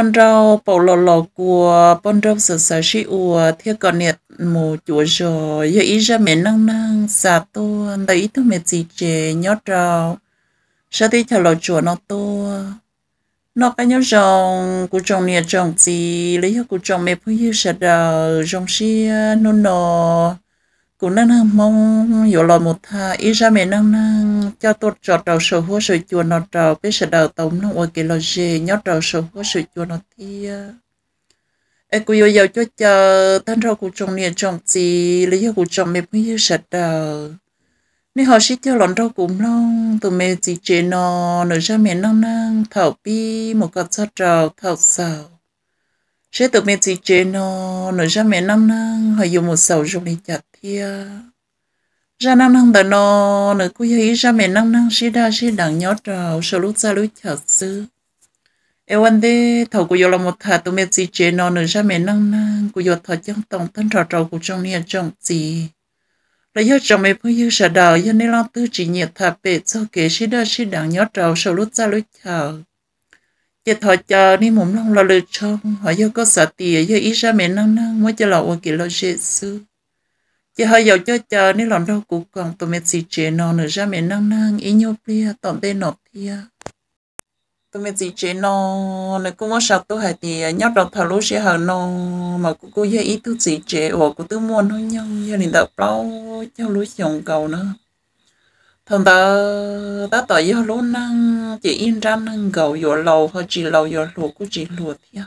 bọn rau bộ lò lò của bọn rau sợ sợ sĩ ua thiết còn nhiệt mù chúa rò giờ ý ra mẹ năng năng xà tô đầy ý thức mẹ gì chè, nhót rau sao đi theo lò chúa nó tô nó cái nhớ rong của chồng nhiệt chồng gì lấy của chồng mẹ phụ yêu sợ đầu rong xia nô nô cũng nâng nâng mong hiểu lo một tha ý ra mẹ nâng nâng, cho tôi cho đầu sổ húa sổ chùa nó đầu biết sẽ đầu tổng nâng ôi cái lò dê nhớ đầu sổ húa sổ chùa nó thì em cũng yêu cho chờ. Thân rau của trồng nè trồng gì lấy của chồng mẹ mới yêu sạch đầu nếu họ sẽ cho lon rau cũng long từ mẹ gì chế nó nửa ra mẹ nâng nâng. Thảo bi một cặp cho trào thảo sầu sẽ từ mẹ gì chế nó nửa ra mẹ năm năng họ dùng một sầu dùng để chặt thia. Ra năm năng đời nó nửa cứ thấy ra mẹ năm năng sẽ đa sẽ đằng nhớ trào sau lúc ra lúc chặt sư em vấn đề thầu của là một thà tụi mẹ gì chế nó nửa ra mẹ năm năng của yo thọ trong tổng thân trò trò của trong nhà trong gì là do chồng mẹ phải yêu sợ đời do nên lo tư chỉ nhiệt thà bệ cho kế sĩ đa sĩ đằng nhớ trào sau lúc ra lúc chặt chỉ thọ chờ ni mồm long là lựa chọn họ do có sợ tìa do ý ra mẹ năng năng mới cho lọ kỳ lo Giêsu chỉ họ giàu cho chờ ni lòng đau cũng còn tụi mẹ gì chế nó nữa ra mẹ năng năng ý nhau bia tọn tên nọ thia tụi mẹ gì chế nó này cũng muốn sao tôi hay thì nhóc đầu thằng lúc sẽ hở nó mà cũng có ý tôi gì chế ở cũng tôi muốn thôi nhau gia đình đợt bao cho lúc chồng cầu nữa thường ta ta tỏ yêu luôn năng chỉ in ra năng gầu yêu lâu hoặc chỉ lâu yêu lúa cũng chỉ lúa thiệt à.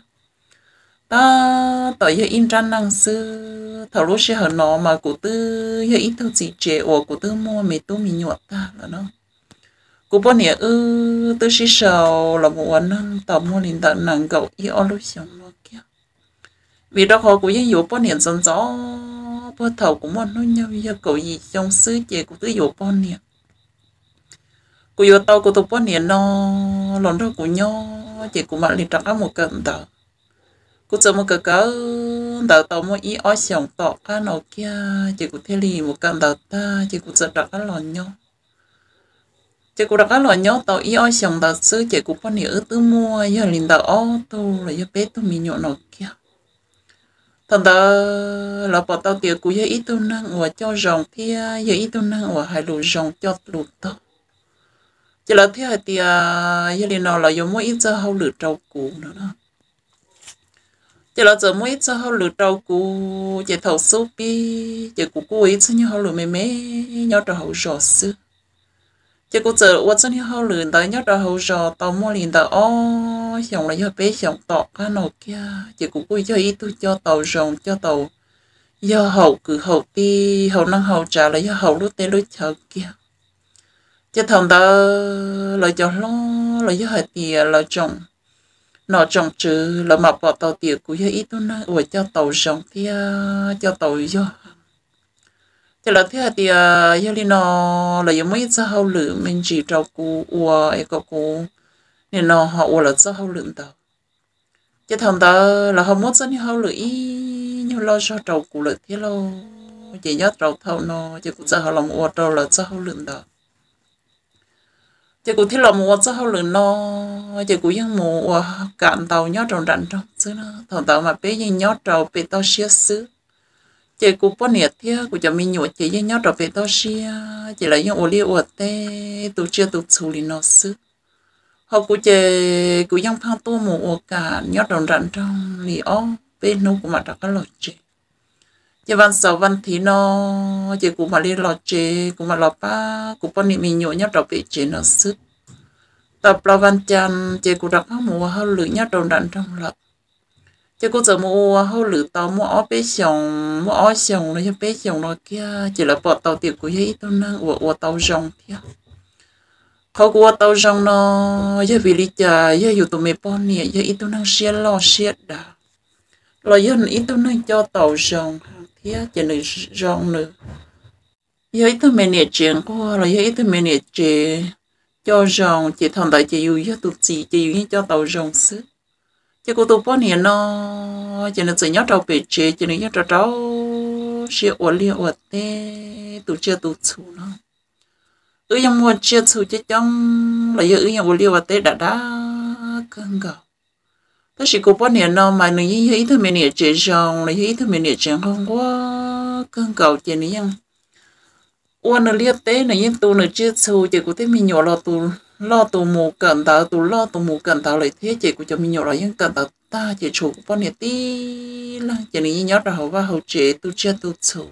ta tỏ yêu in ra năng sư thầu lúc sẽ hở nó mà cụ tư yêu ít thâu chỉ chế ủa, cụ tư mua mì tu mì nhọt ta, là nó. Cụ bọn nhiêu ư, tư sĩ sầu, là một năng tỏ mua liền tận năng gầu yêu lúc sống nó kia. Vì đó họ cũng yêu bọn nhiêu dân gió bao thầu cũng muốn nó nhau yêu cầu gì trong sư chế cụ tư yêu bọn nhiêu cô yêu tao, cô tao bọn niệm nó lần đó cô nhó chỉ cô mà liền trắng một cận tờ. Cô chờ một cái cỡ tờ tao một ý ói xong tọ cá nó kia, chỉ cô thế liền một cận tờ ta, chỉ cô chờ trắng cái lòn nhó chỉ cô đặt cái lòn nhó tao ý ói xong tờ xứ, chỉ cô bọn niệm ở tứ mua, giờ liền tờ ó tu là giờ bé tôi mình nhọ nó kia. Thằng ta là bỏ tao tiệt cú giờ ít tu năng và cho rồng kia giờ ít tu năng và hai lũ rồng cho lũ tao chỉ là thế thì giờ liền nó là dùng mỗi ít giờ hậu lửa trâu cũ nữa đó. Chỉ là giờ mỗi ít giờ hậu lửa trâu cũ chỉ thầu số pi chỉ cũ cũ ít như hậu lửa mềm mềm nhau trâu hậu rò sư chỉ cũ giờ qua chân hậu lửa tới nhau trâu hậu rò tàu mua liền tàu ô xong là do bé xong tọ cái nọ kia chỉ cũ cũ cho ít tôi cho tàu rồng, cho tàu, do hậu cứ hậu ti, hậu năng hậu trả là do hậu lúc tê lúc chờ kia chứ thằng ta là cho lo là cho hai tiệt là chồng nó chồng trừ là mà bỏ tàu tiền của do ít nó ủa, cho tàu trồng kia ờ, cho tàu do cho là thế thì giờ đi nó là do mấy sao hậu lửa mình chỉ trâu cú ủa ấy có cú nên nó họ ủa là sao hậu lửa tàu. Chứ thằng ta là không muốn sao như hậu lửa như lo cho trâu cú lợi thế lo. Chỉ nhớ trâu thâu nó chứ cũng sao họ làm ủa trâu là sao hậu lửa tàu chỉ cũng thiết là mua cho hậu lượng nó chỉ cũng giống mua cạn tàu nhót trồng rắn trong xứ nó. Thằng tàu mà bé như nhót trầu bé tao xia xứ. Chỉ cũng bao nhiêu thế của cho mình nhụt chỉ như nhót trầu bé tao xia chỉ là những ô liu ô tê, tụ chưa tụ xử lý nó xứ. Họ cũng chỉ cũng giống phang tu mua cạn nhót trồng rắn trong. Lì ó, bé nó cũng mà đặt cái loại chơi Dạ vâng, chỉ văn sáu văn thì nó chỉ cũng mà đi lọt chế cũng mà lọt ba cũng bao niệm mình nhổ nhát đầu bị chế nó sứt tập là văn chăn chỉ cũng đặt hàng mua hơn lử nhát đầu đạn trong lập chỉ cũng giờ mua hơn lử tàu mua ó bé sòng mua ó sòng nó cho bé sòng nó kia chỉ là bỏ tàu tiệc của giấy tôi năng của của tàu rồng kia khó của tàu rồng nó giờ vì lý trà tụi mày bao niệm giờ ít tôi năng xiết lo xiết đã lo giờ ít tôi năng cho tàu rồng kia chỉ là rong nữa. Giờ ít tôi mình nhiệt chuyện qua là giờ ít mình nhiệt chuyện cho rong chỉ thằng đại chỉ yêu cho tụt chỉ chỉ yêu cho tàu rong xứ. Chỉ cô tụt bọn hiện nó chỉ là chỉ nhớ tàu bị chế chỉ là nhớ tàu trâu chỉ ủa li ủa tê tụt chưa tụt chủ nó. Ư yam mua chưa chủ chỉ trong là giờ ư yam ủa li ủa tê đã đã cơn gạo tất chỉ cô bọn niệm nó mà nó như ý thôi mình niệm chế rong là ý thôi mình niệm chế không quá, cơn cầu chế này nhưng ôn nó liệt tế này nhưng tôi nó chưa sâu chỉ của thế mình nhỏ lo tu lo tu mù cẩn tạo tu lo tu mù cẩn tạo lại thế chỉ của cho mình nhỏ lo yên cẩn tạo ta chỉ chủ của bọn niệm tí là chỉ này nhớ ra hậu và hậu chế tôi chưa tôi sâu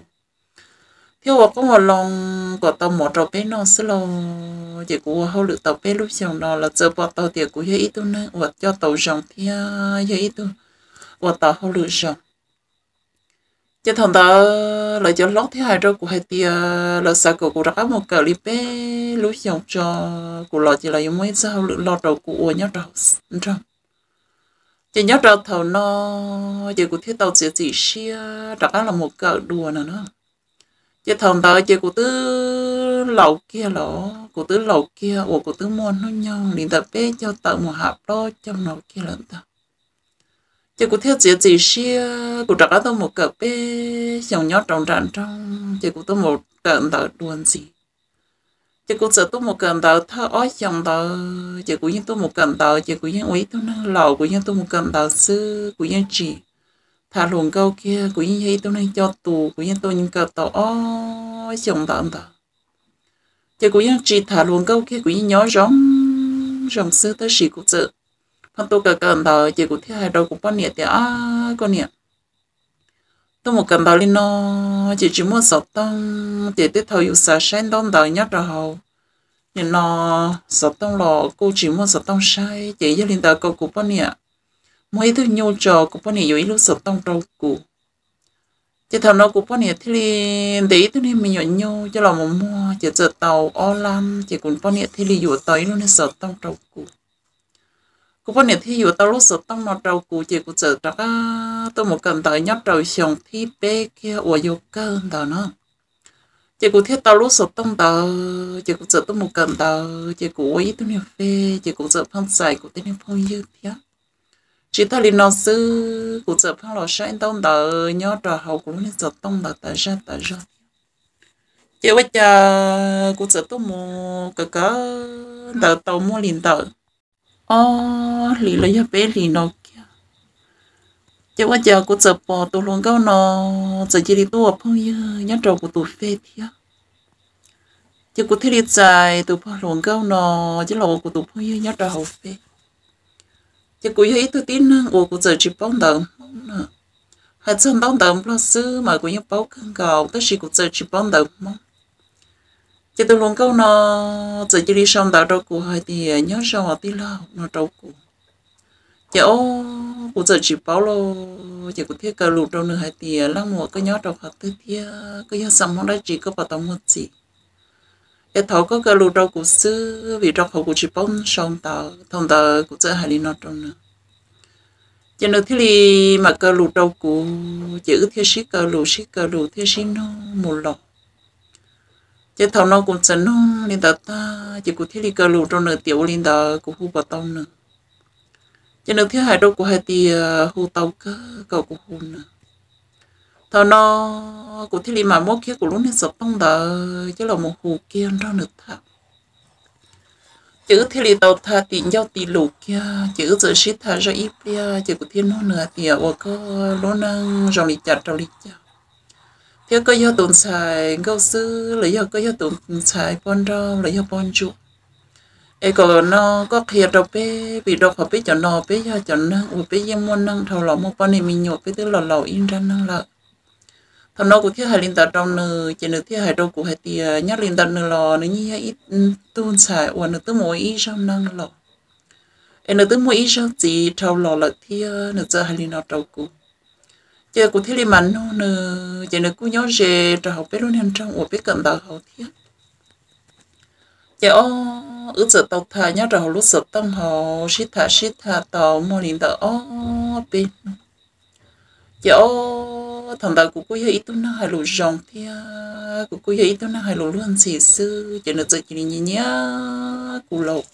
thiếu và có một lòng của tàu một trò bé nó sẽ lò, chỉ của hậu lực tàu bé lúc xong nó là giờ bỏ tàu tiền của ít tu nữa. Hoặc cho tàu rồng thì ít tu hoặc tàu hậu lực rồng. Chỉ thằng đó là cho lót thì hai rồi của hai tia, là sao của của đã một cờ li bé lúc xong cho của lọ chỉ là yung mấy sao lực lo đầu của nhớ đầu trong chỉ nhớ đầu thầu nó chỉ của thiết tàu chỉ chỉ xia đã là một cờ đùa nào nữa chị thầm tớ chị cụ tứ lầu kia lỗ cụ tứ lầu kia, ủa cụ tứ môn nó nhon. Liền tập bé cho tớ một hạt đó, trong nó kia lần tớ chị cụ thiết gì chị xia cụ trả tớ một cặp bé chồng nhót trong tràn trong. Chị cụ tớ một cận tờ đuôn gì chị cụ sợ tôi một cận tờ thơ ói chồng tờ. Chị cụ những tôi một cận tờ chị cụ những quý tôi năng lầu cụ những tôi một cận tờ sư cụ những chị thả luồng câu kia, của những gì tôi nên cho tù, của những tôi những cờ tàu ó chồng tạm tờ chỉ của những chỉ thả luồng câu kia, của những nhỏ rong rong xưa tới sĩ của tự phần tôi cờ cờ tờ chỉ của thứ hai đầu của con niệm thì à con niệm tôi một cần tàu lên nó, chỉ chỉ muốn sập tông để tiếp theo yêu sa sen đông tàu nhất rồi hậu nhưng nó sập tông lò, cô chỉ muốn sập tông sai, chỉ cho lên tàu câu của con niệm mỗi thứ nhau trò của bọn này yếu lúc sợ tông trâu cụ chỉ thằng nó của bọn này thì để thứ này mình nhận nhau cho là một mua chỉ sợ tàu o lam chỉ cũng bọn này thì yếu tới luôn sợ tông trâu cụ của bọn này thì yếu tàu lúc sợ tông nó trâu cụ chỉ cũng sợ đó tôi một cần tới nhóc trâu xong thì bé kia ủa vô cơ đó nó. Chỉ cũng thiết tao lúc sợ tông tàu chỉ cũng sợ tôi một cần tàu chỉ cũng ý tôi này phê chỉ cũng sợ phong sài của tôi em phong như thế chỉ ta liền nói sư, cụ trợ phong lò sáng tông tờ, nhớ trò hậu cũng nên giờ tông tờ tờ ra tờ ra. Chỉ bây giờ, cụ trợ tôi mù cái cái tờ tàu mua liền tờ. Ô lì lo cho bé lì nó kia chỉ bây giờ cụ trợ bỏ tôi luôn câu nó giờ chỉ đi tu phong như nhớ trò của tôi phê thiệt chỉ cụ thấy đi dài tôi phong luôn câu nó chỉ là của tôi phong như nhớ trò hậu phê chỉ cú yêu tôi tin nữa ô cú giờ chỉ bóng đồng hạt chân bóng đồng lo sư mà cú yêu bóng cân cầu tất chỉ cú giờ chỉ bóng đồng mong chỉ tôi luôn câu nó, giờ chỉ đi xong đạo đâu cú hai thì à, nhớ xong họ à, tí lo nó đâu cú chỉ ô cú giờ chỉ bóng lo chỉ cú thiết cơ lụt đâu nữa hay thì à, lăng mùa cái nhớ đâu họ tư thiết cái nhớ xong không đã chỉ có bảo tông một gì cái thầu có cái lù đâu của sư vì trong hậu của chỉ bông, sông tàu thông tàu của chơi hải lý nó trong nữa. Cho nên thì mà cơ lù đâu của chữ thiết sĩ cơ lù sĩ cơ lù thiết sĩ nó một lọ cái thầu nó cũng sẽ nó liên ta ta, chỉ của thiết lý cơ lù trong nửa tiểu liên ta của khu bảo tông nữa. Cho nên thiết hải đâu của hai thì khu ờ, tàu cơ cầu của khu nữa thọ nó của thì mà mốt kia của lúc này sập bông đờ chứ là một hồ kia nó được thà. Chữ thì lì tàu thà tiền giao tiền lục kia chữ giờ shit thà ra ít kia chữ của thiên nó nữa thì ở có lỗ năng rồi lịch chặt rồi lịch chặt thế có do tồn xài câu sư lấy do có do tồn xài bon rau, lấy do bon trụ ai còn nó có kia đâu bé vì đâu họ bé cho nó bé cho cho nó bé yếm muốn năng thầu lọ một con này mình nhột bé tức là lọ in ra năng lợi thằng nó cũng thiết hai linh tật trong nửa chỉ nửa thiết hai đâu cũng hai tia nhắc linh tật nửa lò nửa như ít ừ, tuôn xài và nửa tới mỗi ít trong năng lò em nửa tới mỗi ít trong gì trong lò là thiết nửa giờ hai linh nó trong cũng chỉ cũng thiết linh mạnh nó chỉ nửa cũng nhớ về trong học biết luôn hiện trong của biết cận đạo học thiết chỉ ô ước giờ tàu thà nhớ trong lúc giờ tâm họ shit thà shit thà tàu mua linh tật ô bên chỉ ô thằng ta cũng có ít tôi nó hài lù rong thì à, cũng có ít tôi nó hài lù luôn xì sư cho nên chỉ đi nhìn nhá cụ lộc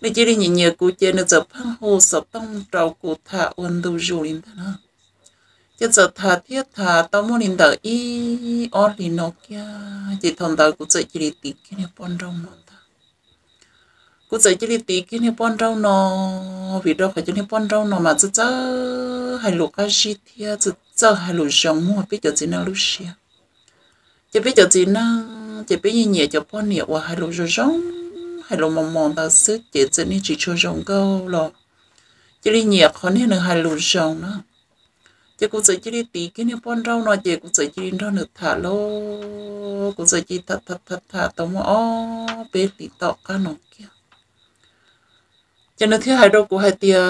để chỉ đi nhìn nhớ cụ cho nó giờ phăng hồ sập tông trầu cụ thả ôn đồ dù linh thằng, nó. Giờ thả thiết thả tao muốn linh ta y ở linh nó kia. Chỉ thằng ta cũng chỉ đi tìm cái này bọn rong mà ta. Cú dậy chỉ đi tí cái này bón rau nó. Vì đâu phải cho này bón rau nó mà chứ chứ hay lục cái gì thì chứ cho hai lục sống mua, biết cho gì nào lúc xia chỉ biết cho gì nào chỉ biết như nhẹ cho bao nhiêu và hai lục sống hai lục mong mong ta sức chỉ chỉ nên chỉ cho sống câu lo chỉ đi nhẹ khó nên là hai lục sống nữa chỉ cũng chỉ đi tí cái này bón rau nó chỉ cũng chỉ đi rau được thả lô, cũng chỉ thật thật thật thả tao mà ó bé tí tọt cái nó kia cho nên thứ hai đâu của hai tia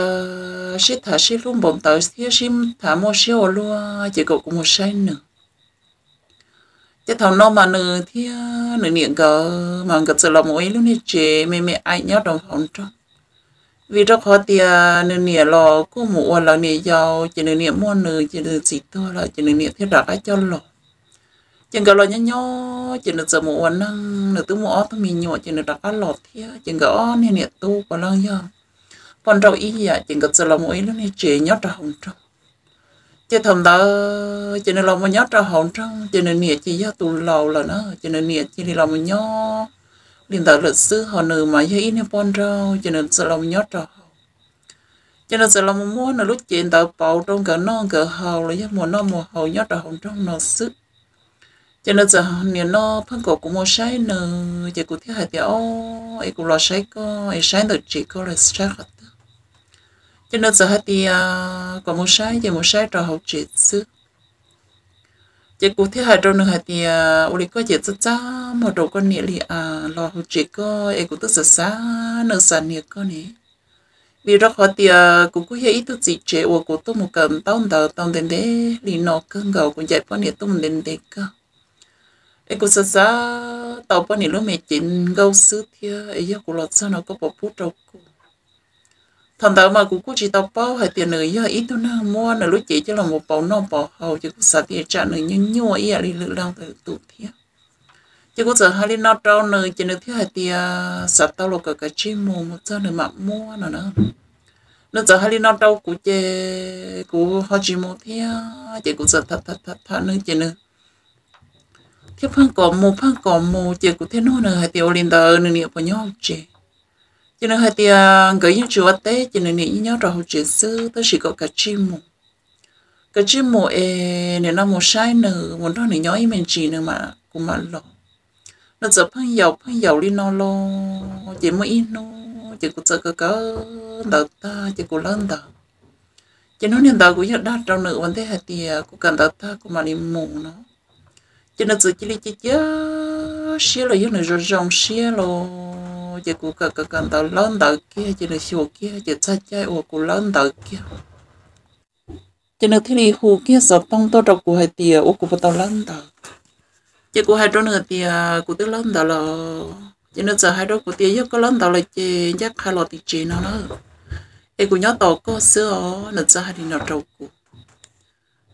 shit thả shit luôn bồng tới thứ sim thả mua siêu luôn chỉ có cũng một sai nữa. Chứ thằng nó mà nửa thì nửa niệm cờ, mà cờ sự là mỗi lúc này chế mẹ mẹ ai nhớ đồng phòng trong vì rất khó tia nửa niệm lo cô một là niệm giàu, chỉ nửa niệm mua nửa chỉ nửa gì thôi là chỉ nửa niệm thiết đặt cái cho lo chừng cờ lo nhớ nhớ chỉ nửa giờ một năng nửa thứ một thứ mình nhọ chỉ nửa đặt cái lọt thiết, chừng cờ nên niệm tu còn lo nhớ phần trâu ý à chỉ có sự lòng mỗi lúc này chế nhót ra hồng trong chỉ thầm đó chỉ nên lòng một nhớ ra hồng trong chỉ nên nhiệt chỉ do tù lầu là nó chỉ nên nhẹ chỉ lòng một nhớ liên đạo lịch sử họ nữ mà như ý nên bọn rau chỉ nên sự lòng nhót ra hồng cho nên sự lòng một mua là lúc chuyện tạo bầu trong cả non cả hầu là giấc mùa non mùa hầu nhót ra hồng trong nó sức cho nên giờ niệm nó phân cổ cũng mua sai nữa chỉ cũng thiết hại thì ô ấy cũng lo sai co, ấy sai được chỉ có là sai hết cho nó giờ thì à có một sai giờ một sai trò học chết sư chỉ cụ thể hai trò nữa thì à uli có chết rất cha một đầu con nhẹ li à lo học chết có ấy cũng tức là xa nợ sản nhẹ có nè vì đó họ thì à cũng có ý thức gì chế của cụ tôi một cầm tao đào tao đến đấy li nó cơn gầu cũng dạy bọn nhiêu tôi mình đến đấy cơ. Ấy cũng xa xa tao bọn nhiêu lúc mẹ chín gấu sư thì ấy giờ cũng lọt sao nó có bỏ phút đâu cũng thằng đó mà cũng chỉ tao bao hay tiền nữa giờ ít thôi nào mua nữa lúc chỉ cho là một bao non bao hậu chứ cũng sợ tiền trả nữa nhưng nhua ý là đi lựa đâu từ tụ thiệt chứ cũng giờ hai đi nó trâu nữa chỉ nữa thiếu hay tiền sợ tao là cái chim mù một trăm nữa mà mua nữa nữa nó giờ hai đi nó trâu của chị, của họ chỉ mua thiệt chỉ cũng giờ thật thật thật thật nữa chỉ nữa thiếu phăng cỏ mù phăng cỏ mù chỉ cũng thế nữa nữa hay tiền linh tờ nữa nhiều bao nhiêu chị cho nên hai tia gửi những chùa tế cho nên những nhớ rồi, chuyện xưa tôi chỉ có cả chim mù. Cả chim mù e nên nó một sai nữa muốn đó này nhớ mình chỉ nữa mà, cũng mà lo. Nó giờ phăng dầu phăng dầu đi nó lo, chỉ mới in nó chỉ có sợ cơ cơ đợt ta, chỉ có lớn đợt cho nên hiện tại cũng nhớ đắt trong nữ vấn đề hai tia cũng cần đợt ta cũng mà đi mù nó. Cho nên giờ chỉ đi chỉ chứ xía là những người rồi rong xía rồi chỉ cụ cả cả cần tàu lớn tàu kia chỉ là siêu kia chỉ cha chơi ô cụ lớn tàu kia. Chỉ là thế hồ kia, sợ tông to độc của hai tia ô cụ tàu lớn tàu chỉ cụ hai đứa nửa tia cụ tới lớn tàu là chỉ là sợ hai đứa cụ tia có lớn tàu là chỉ chắc hai lọ thì chỉ nó nữa em cụ nhớ tàu có sữa nửa sợ hai đi nào trâu cụ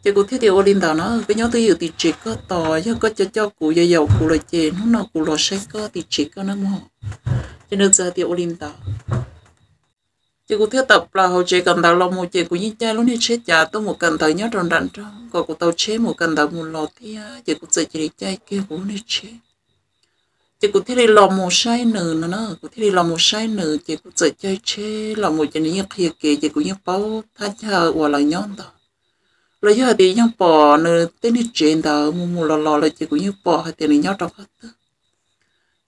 chỉ cụ thiết điều ô linh nó cái nhóm tới dự thì chỉ có tò chứ có cho cho cụ giờ giàu cụ là chỉ nó nó cụ lo sẽ có thì chỉ có nó mua cho nên giờ thì olim đó. chỉ có thiết tập là hậu chế cần tàu lòng một chế của những cha luôn này chế trả tôi một cần tàu nhớ tròn đạn cho còn của tàu chế một cần tàu một lọ thì chỉ có giờ chỉ chạy kia của này chế chỉ có thiết đi lò một sai nửa nó, nó có thiết đi lòng một sai nửa chỉ có giờ chạy chế lòng một chân những kia kia chỉ có những bao thay chờ hoặc là nhon đó rồi giờ thì những bỏ nửa tên đi trên đó mù mù lò lò là chỉ có những bỏ hay tiền nhau trong hết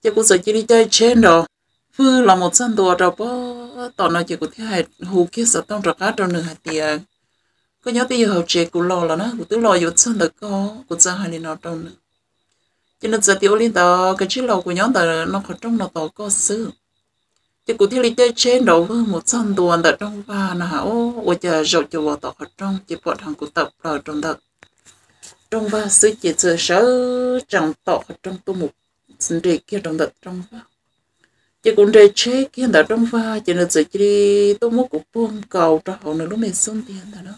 chỉ có sợ chỉ đi chơi trên đó, vừa là một dân đồ rồi bỏ tao nói chỉ có thấy hay hù kia sợ tao rồi cá trong nửa hai tiền có nhớ thì giờ hậu chế của lò là nó của tứ lò yếu dân được có của dân hai nó trong nữa cho nên giờ tiêu lên đó cái chiếc lò của nhóm đó nó có trong nó tỏ có sự chỉ có thể lý chơi trên đầu với một son tuần ở trong và nó ô ô giờ rồi cho vào tao trong, chỉ bọn hàng của tập là trong đó trong và sự chỉ chờ sợ chẳng tao trong tu một sinh đề kia trong đó trong và chỉ cũng đề chế kia tại trong và chỉ là sự chỉ tu mục của buông cầu trong hậu nữa, lúc mình xuống tiền đó.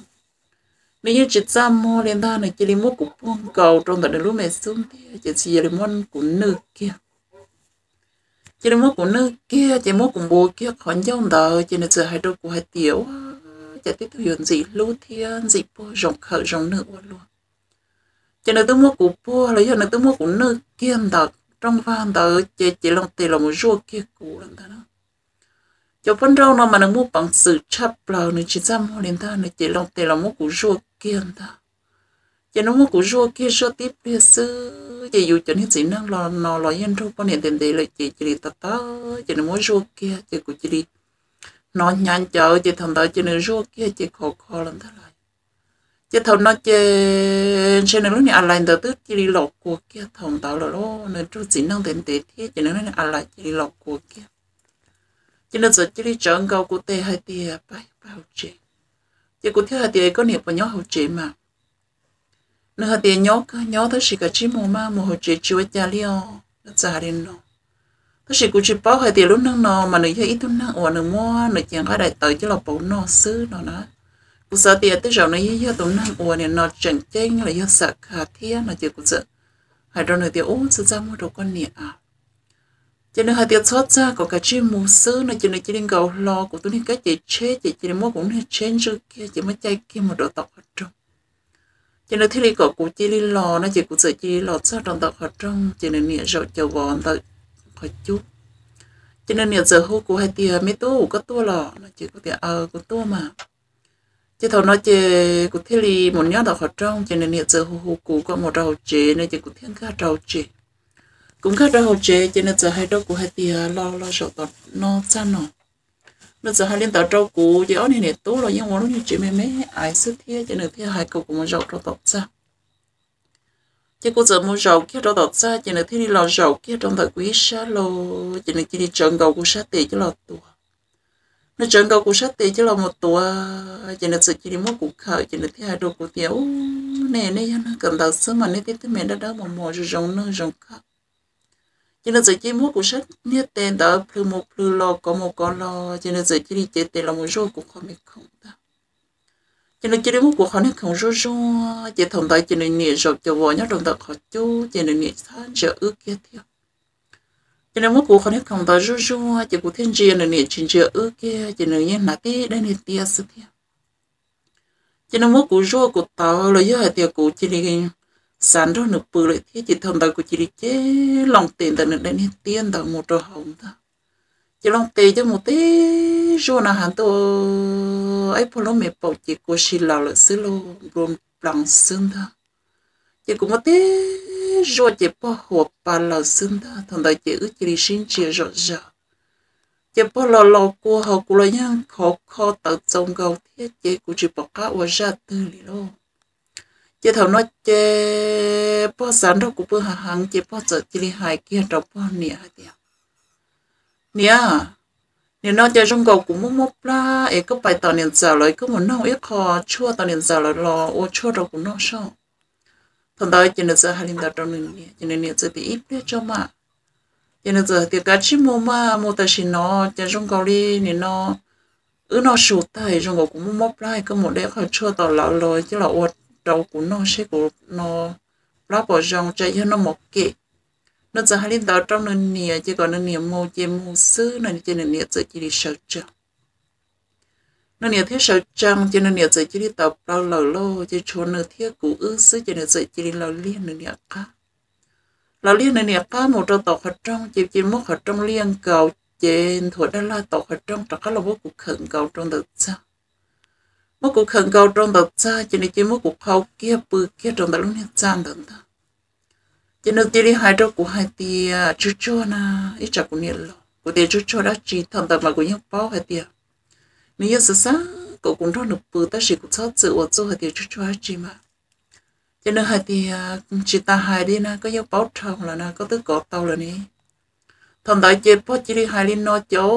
Nếu như chỉ ra mua lên ta này chỉ muốn của buông cầu trong đó lúc mình xuống tiền. Chỉ chỉ là môn cũng nữ kia chỉ là mua của nước kia chỉ mua cùng bố kia khỏi giống đó chỉ là giờ hai đôi của hai tiểu ờ, chỉ tiếp tục hiện gì lưu thiên, gì bố giống khởi giống nữ luôn. Chỉ là tôi muốn của bố là giờ là tôi muốn của nước kia đó trong van đó chỉ chỉ lòng tiền là một ruột kia cũ lần đó. Cho phân rau nó mà nó mua bằng sự chấp lờ nó chỉ ra mua lên ta, nó chỉ lòng tiền là mua của rùa kia ta chỉ nó muốn củ rùa kia số tiếp bây giờ chỉ dù cho nên chỉ năng lo nó lo yên đâu bao nhiêu tiền tiền lại chỉ chỉ ta ta chỉ nó muốn rùa kia chỉ củ chỉ đi nó nhàn chờ chỉ thằng đó chỉ nó rùa kia chỉ khó khó lắm thế lại. Chỉ thằng nó chỉ trên nó lúc này anh lại đầu tư chỉ đi lọc cuộc kia. Thằng đó là lo nó chú chỉ năng tiền tiền thế chỉ nó này anh lại chỉ đi lọc cuộc kia. Chỉ nên giờ chỉ đi chọn câu của tê hai tia bảy bao chị. Chỉ cụ thứ hai tia có niệm vào nhớ hậu chị mà nó hạt tiền nhóc nhóc thứ gì cả chỉ mù mà mù hậu chị chịu cha liao nó già đến nó thứ gì cũng chỉ bảo hạt tiền lúc năng nó mà nó thấy ít năng ủa nó mua nó chẳng có đại tới chứ là bảo nó xứ nó nó cũng sợ tiền tới rồi nó thấy do tụng năng ủa này nó chẳng chênh, là do sợ khả thiên nó chỉ cũng sợ. Hạt đứa nó tiền uống sự ra mua đồ con nhẹ à cho nên hai tiết xuất ra có cả chim mù sứ nó cho nên chỉ nên cầu lo của tôi nên cái chị chế chị chỉ nên mua cũng nên chế chứ kia chỉ mới chạy kia một đồ tộc ở trong cho nên thế này có cụ chỉ đi lò nó chỉ cụ sợ chỉ lò sao trong tộc họ trong, cho nên nhẹ rồi chờ vòn tới khỏi chút. Cho nên nhẹ giờ hô cụ hai tia mấy tu có tua lò, nó chỉ có tia ờ có tua mà. Chứ thầu nó chỉ cụ thế này một nhát tộc họ trong, cho nên nhẹ giờ hô hô cụ có một đầu chế nên chỉ cụ thiên cả đầu chế. Cũng khác đầu chế, cho nên giờ hai đầu của hai tia lo lo sợ tọt nó chăn nó lúc giờ hai liên tàu trâu cũ chỉ ở này này tú rồi, nhưng mà nó như chuyện mẹ mẹ. Ai sức thế, cho nên thế hai cậu cũng muốn rau trâu tọt ra chứ cô giờ một rau kia trâu tọt ra cho nên thế đi lò rau kia trong thời quý sa lô. Cho nên chỉ đi chọn gầu của sa tệ chứ lò tua nó chọn gầu của sa tệ chứ lò một tua cho nên sự chỉ đi mua củ khởi, cho nên thế hai đồ của tiểu. Nè nè, nó cầm tàu sớm mà, nè thế thế mẹ đã đỡ một mùa rồi rồng nó, rồng khác cho nên giới chỉ mua của sách nhiệt tên đó plu một plu lo có một con lo cho nên giới chỉ đi chết tên là một rô của họ mình không ta cho nên chỉ đi mua của họ này không rô rô chỉ thông tại cho nên nhẹ rồi cho vợ nhớ đồng đó họ chú cho nên nhẹ sáng chờ ước kia theo cho nên mua của họ này không tại rô rô chỉ của thiên nhiên là nhẹ chỉ chờ ước kia cho nên nhẹ nát đi đây nhẹ tia sự theo cho nên mua của rô của tao là do hai tia của chỉ đi sản đó nửa bự lại thế, chỉ thầm đầu của chị đi chế lòng tiền tại nửa đến tiền tao một trò hồng ta chỉ lòng tiền cho một tí rồi là hắn tôi ấy phụ lông mẹ bảo chị của chị lão là xứ lô, gồm bằng xương ta chỉ cũng một tí rồi chị bỏ hộp bà lão xương ta thầm đầu chị ước chị đi xin chị rõ ràng. Chị bỏ lò lò của họ của là nhân khó khó tạo trông gầu thế chị của chị bỏ cá ở ra tư lì luôn chỉ thầu nó chế bao sản đâu cũng bơ hàng chế bao sợ chỉ hai kia trong bao nè hết tiệt nè nè nó chơi trong cầu cũng muốn mốc la ấy cứ bài tao niệm giờ lại cứ muốn nấu ít kho chua tao niệm giờ lại lo ô chua đâu cũng nấu sao thằng đó chỉ nên giờ hai linh đạo trong nè chỉ nên giờ thì ít biết cho mà. Chỉ nên giờ thì cả chim mua mà mua tới xin nó chơi trong cầu đi nè nó, ứ nó sụt tay trong cầu cũng muốn mốc la cứ muốn để kho chua tao lão rồi chứ là ô đầu của nó sẽ của nó lá bỏ rong chạy cho nó một kệ nó giờ hai linh đạo trong nền nè chỉ còn nền nè mô chế mô sư nó chỉ nền nè giờ chỉ đi sợ trăng nền nè thiết sợ trăng chỉ nền nè giờ chỉ đi tập bao lầu lô chỉ chỗ nền thiết cụ ư sư chỉ nó giờ chỉ đi lò liên nền nè cá lò liên nền nè cá một trong tổ hạt trong chỉ chỉ mất hạt trong liên cầu trên thuộc đó là tộc hạt trong tất cả là vô cuộc khẩn cầu trong tự sao một cuộc khẩn cầu trong đợt cha chỉ nên chỉ một cuộc khâu kia bự kia trong đợt lúc này chan đợt ta chỉ nên đi hai trong của hai tia chú cho na, ít chả cũng nhiều của tia chú cho đã chỉ thầm tập mà của nhau bao hai tia. Nếu như sáng, cậu cũng rất được bự ta chỉ cũng sao tự ở chỗ hai tia chú cho chỉ mà. Cho nên hai tia chỉ ta hai đi na, có nhau bao trâu là na, có thứ cọ tàu là nè thầm tại chỉ bao chỉ đi hai đi nó chỗ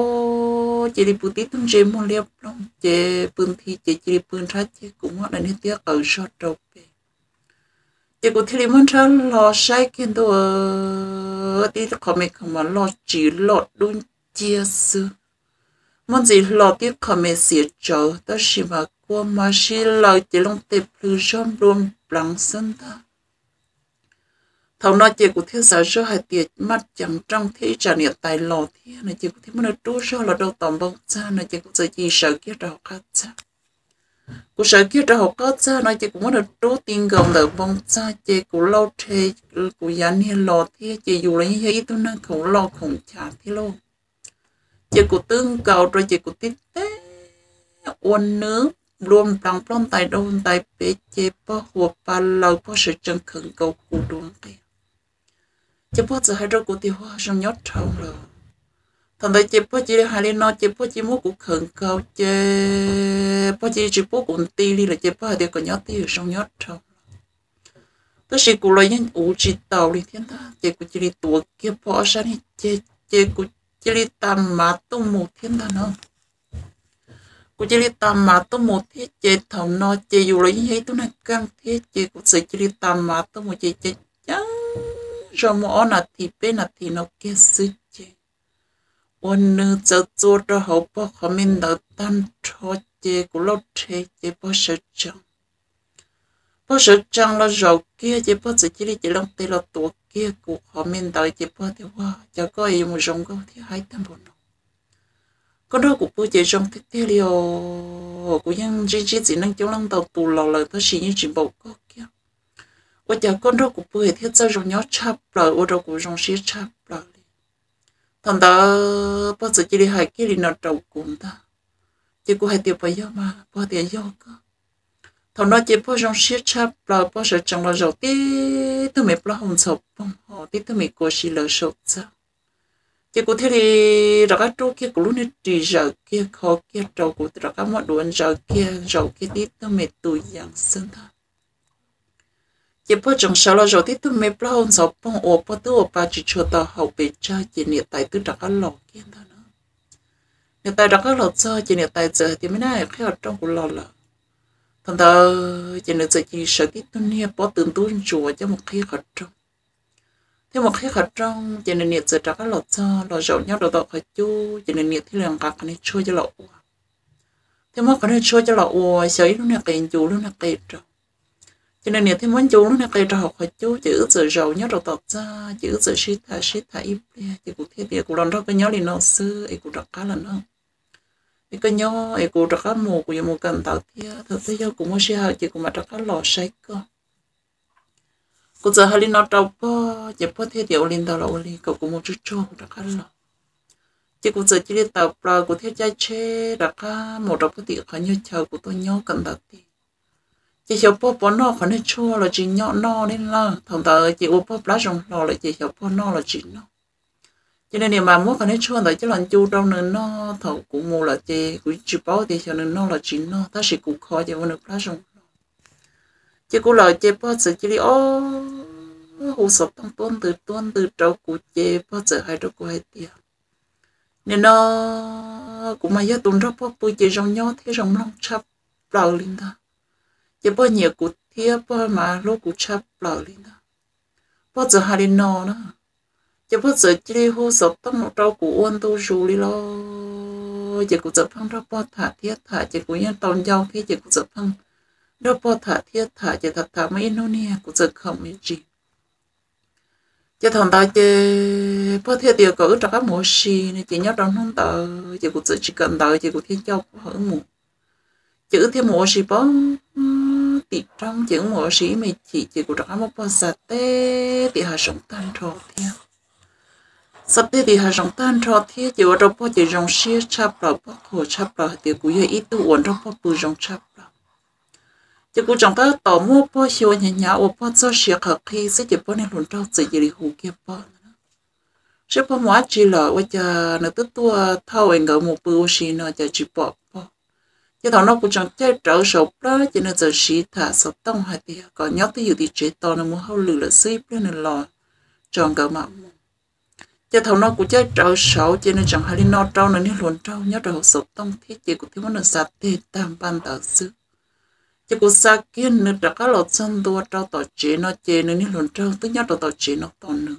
chị đi bút tít tung chế mua liệp long chế bưng thì chế chỉ đi bưng ra chế cũng họ nên tiếc ở sọt đầu về. Chế cũng thì muốn ra lo sai kiến đồ tí có mấy không mà lo chỉ lo đun chia sư muốn gì lo tiếc khó mấy xịt chỗ đó chỉ mà qua mà chỉ lo chị long tệp lưu trong luôn bằng sân ta thầu nó chỉ của thiên sở sơ hai tiệt, mắt chẳng trong thế trả niệm tài lò thế. Này chỉ của thiên mà nó trú sơ là đâu tầm bông xa này chỉ của sở chỉ sở kia đâu khác xa của sở kia đâu khác xa này chỉ của nó trú tiền gồng được bông xa chỉ của lâu thế của nhà niệm lò thế. Chỉ dù là như vậy tôi nó không lo không trả thế luôn. Chị của tương cầu rồi chị của tiếp tế, uốn nước luôn bằng plon tài đông tài bế chế, bó hùa ba lâu, bó sự chân khẩn cầu cụ đúng kia chỉ bỏ giờ hai đôi cụ tiêu hoa trong nhót trâu rồi? Thằng đấy chị chỉ để hai lên nó chỉ bỏ chỉ mua cũng khẩn cầu chỉ bỏ chỉ chỉ bỏ cũng ti đi là chị bỏ thì còn nhót tiêu ở trong nhót trâu tôi chỉ cụ lấy những ủ chỉ tàu đi thiên ta chỉ cụ chỉ đi tuổi kia bỏ ra đi chỉ chỉ cụ chỉ đi tam mà tung một thiên ta nữa cô chỉ đi tam mà tung một thế chỉ thằng nó chỉ dù lấy như tôi này căng thế chỉ cụ sẽ chỉ đi tam mà tung một chỉ chỉ chẳng cho mỏ nà thì bên nà thì nó kia sư chê ôn nữ cho chua cho hậu bó khó mình đầu tan cho chê của lâu chê chê bó sợ chăng bó sợ chăng là rầu kia chê bó sợ chê đi chê lông tê là tổ kia của khó mình đầu chê bó thì hoa cho có ai một rồng gâu thì hai tâm bộ nó có đó của bó chê rồng thế thế liều của nhân chê chê chỉ năng chống lăng đầu tù lò lời thơ xì như chỉ bầu có kia và giờ con đó cụ bố thì cho rong nhớ chập lời và đó cụ rong xí chập lời thằng đó bao giờ chỉ đi hai kia đi nó trâu cùng ta. Chỉ có hai tiêu bây giờ mà bao tiền giờ cơ. Thằng nó chỉ bao trong xí chập là bao giờ trong là rồi tí tôi mới bao hồng sập bông họ tí tôi mới có xí lỡ sốt sao chỉ có thể thì đó các chỗ kia cũng lúc này chỉ giờ kia khó kia trâu của đó các mọi đồ giờ kia rồi kia tí tôi mới tụi dạng sinh thôi chỉ bao trong sau là rồi tí tôi mới bao hồng sập bông ô bao tôi ô ba chỉ cho tao học về cha chỉ nhiệt tại tôi đó các lò kia thôi nữa nhiệt tại đó các lò cho chỉ nhiệt tại giờ thì mới nay khi ở trong của lò lò thằng ta chỉ nên giờ chỉ sợ cái tuần này bỏ tưởng tuần chùa cho một khi khẩn trong thế một khi khẩn trong chỉ nên nhiệt sẽ trả cái lọt cho lọt rộng nhau đồ tọt khởi chú chỉ nên nhiệt thì liền cả cái này chua cho lò thế mà cái này chua cho lò ua sợ lúc này kẹt chú lúc này kẹt rồi cho nên nếu thêm muốn chú lúc này cây trâu học khởi chú, chữ ước sự rộng nhau đồ tọt ra, chữ ước sự shit thà shit thà ít chỉ cũng thế thì cũng lần đó cái nhớ liền nó sư ấy cũng đọc cá lần nó. Thì cái nhớ, ấy cũng đọc cá mù cũng mù cần tạo thia thật thế giờ cũng muốn sĩ học chỉ cũng mà đọc cá lò say cơ. Cũng giờ hai nó đọc po chỉ có thế điều liền tàu là liền cậu cũng muốn chút cho đọc cá lò. Chỉ cũng giờ chỉ đi tập là cũng theo trái chế đọc cá một đọc cái tiệc khó như chờ của tôi nhớ cần tạo thì chị hiểu bố bố nó khó nên chua là chị nhỏ no nên là thằng tờ chị u bố lá rong lò là chị hiểu bố nó là chị nó cho nên nếu mà muốn cái nên chua tới chứ lần chu đâu nên nó thầu cũng mua là chị cũng chịu bố thì cho nên nó là chị nó ta sẽ cũng khó cho nó lá xong chứ cũng là chị bố sẽ chỉ đi ô hồ sập tăng tuôn từ tuôn, từ trâu của chị bố sẽ hai trâu của hai tiền nên nó cũng mà giờ tuần rất bố bữa chị rong nhó, thế rong long chắp đầu lên ta chê bao nhiều cụ thiếp bao mà lúc cụ chắp lờ lên đó, bao giờ hai đi nó nữa chỉ bắt giờ chỉ hô sập tâm một trâu của ôn tu rù đi lo chỉ cụ giờ phăng đó bao thả thiết thả chỉ cụ nhân tòn giao khi chỉ cụ giờ phăng đó bao thả thiết thả chỉ thật thả mấy nó nè cụ giờ không mấy gì chỉ thằng ta chỉ bao thiết điều có cho các mùa xì này chỉ nhớ trong không tờ chỉ cụ giờ chỉ cần tờ chỉ cụ thiên châu hở mù chữ thêm mùa xì bao thì trong chữ mùa sĩ mày chỉ chỉ của các một bao sạt tê thì hà sống tan trò theo sắp tới thì hà rong tan cho thế chỉ ở trong bao chỉ rong xia chắp rồi bao hồ chắp rồi thì cũng như ít tu uốn trong bao bự rong chắp rồi chỉ cũng trong có tỏ mua bao nhiêu nhà nhà ở bao cho xia khờ khi sẽ chỉ bao này luôn trong sự gì hù kia bao sẽ bao mua chỉ là bây giờ nó tức tua thâu anh ở một bữa xí chỉ bỏ bao cho thằng nó cũng chẳng thể trở sụp đó, cho nên giờ xí thả sụp tông hay thì có nhóc thì thì chế to nó muốn hâu lử là xí nên là tròn cỡ mà cho thầu nó cũng chơi trở sầu cho nên chẳng hay nó trâu nên luôn trâu nhóc rồi sụp tông thiết chế của thiếu nó sạch thì tam ban tờ sư cho của sa kiên nữa, đã có lọt sân tua trâu tỏ chế nó chế nên luôn trâu tức nhớ tỏ chế nó to nữa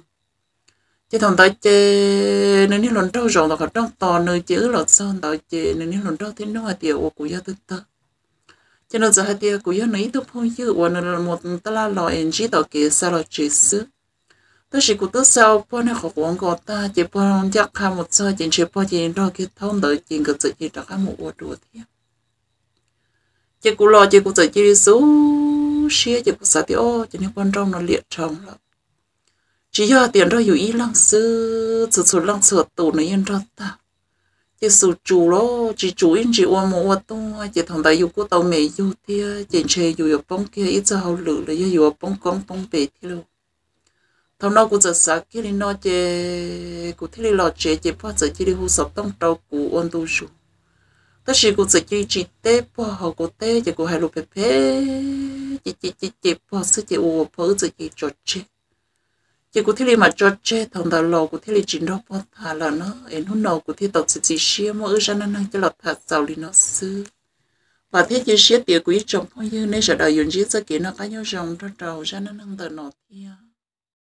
chứ thằng ta chê nên luôn trâu rồi là trong to nữa chứ lọt sân tỏ chê nên luôn trâu thế nó tiêu của gia tư tơ. Cho nên giờ hai tiêu của gia này tôi phong chứ và nên là một ta là lò em chỉ tỏ kế sa lò chế sư tôi chỉ của tôi sao bữa nay học quảng cáo ta, chỉ bữa bao chắc khá một sao chỉ chỉ bữa chỉ đó cái thông đợi chỉ cái sự chỉ đó khá một ô đùa thế. Chỉ của lo, chỉ của sự chỉ số xia chỉ của sao thì ô chỉ nên quan trọng là liệt trong lắm chỉ do tiền đó อยู่ ý lăng sư, sự sự lăng sợ tù nó yên cho ta. Chỉ sự chủ lo chỉ chủ yên chỉ ôm một to chỉ thằng đại yêu của tàu mẹ yêu thia, chỉ chơi dù ở bóng kia, ít cho hậu lử là dù ở bóng con bóng bể thì luôn. Thằng nó cũng giờ sáng kia nó chỉ cũng thấy đi lo chỉ chỉ phát giờ chỉ đi hú sập tông đầu của ôn tu sụ tất nhiên cũng giật chỉ chỉ tế bao hậu của tế chỉ cũng hay lục bể bể chỉ chỉ chỉ chỉ bao sự chỉ ôm bao giờ chỉ cho chết chỉ có thể mà cho chết thằng đó lò có thể là chỉ đó bao thà là nó. Em nó nào có thể tập sự gì xia mà ở ra nó năng cho lọt thật giàu đi nó xứ và thế chỉ xia tiền quý chồng phong như nên sợ đời dùng chỉ sẽ kiện nó cá nhau rồng cho trầu ra nó năng tờ nọ kia